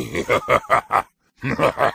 Ha ha ha ha!